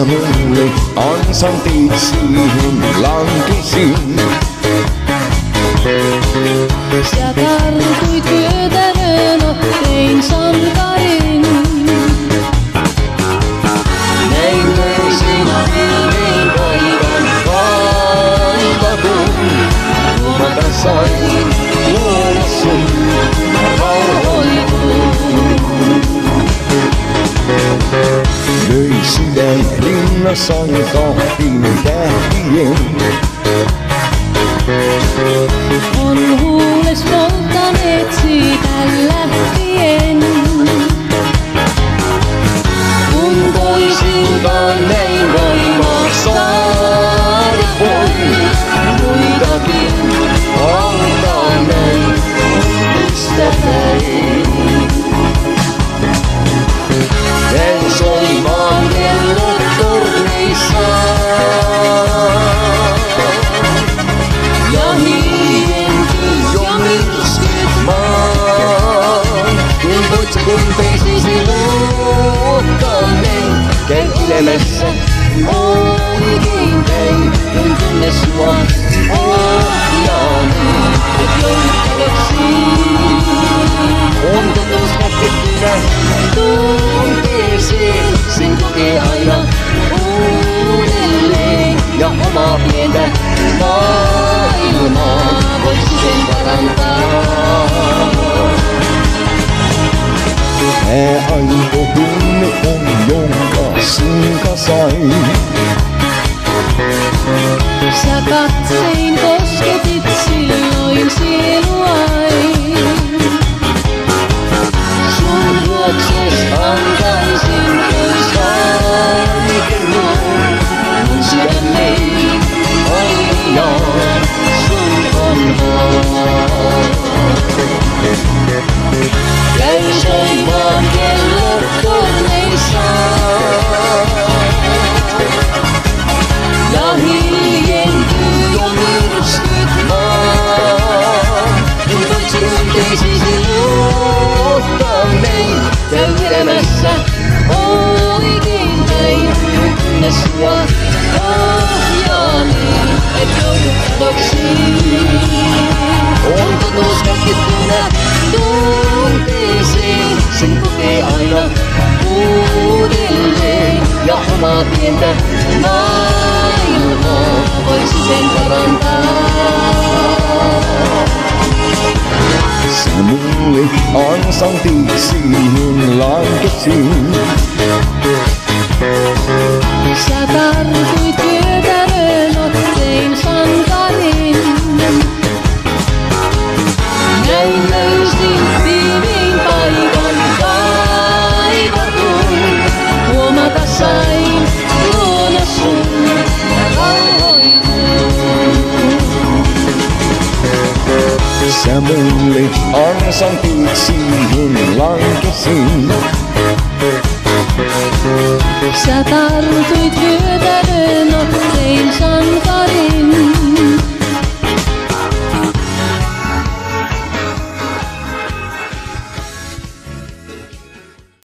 mulle ansan teid siin langesin. sa targuid kööderöön, tein sankarin. näin löysin pilvin paikan kaivatun, huomata sain luoda en kvinna som sa inte in mein, käänkilemässä oikein päin. Kun tunne sua ohjaani, et jouduttavaksi. On totuus kätkettynä tunteeseen, sen kokee aina uudelleen. Ja omaa pientä corações. Tunne sua ohjaa niin, et joudu kadoksiin. On totuus kätkettynä tunteeseen, sen kokee aina uudelleen. Ja omaa pientä maailmaa voi siten parantaa. Sä mulle ansantit siihen lankesin. Sä tartuit pyötäröön, ottein sankarin. Näin löysin viimein paikan kaivatun. Huomata sain luona sun ja rauhoitun. Sä mulle ansantit siihen lankesin. Sä tartuit vyötäröön, ottein sankarin.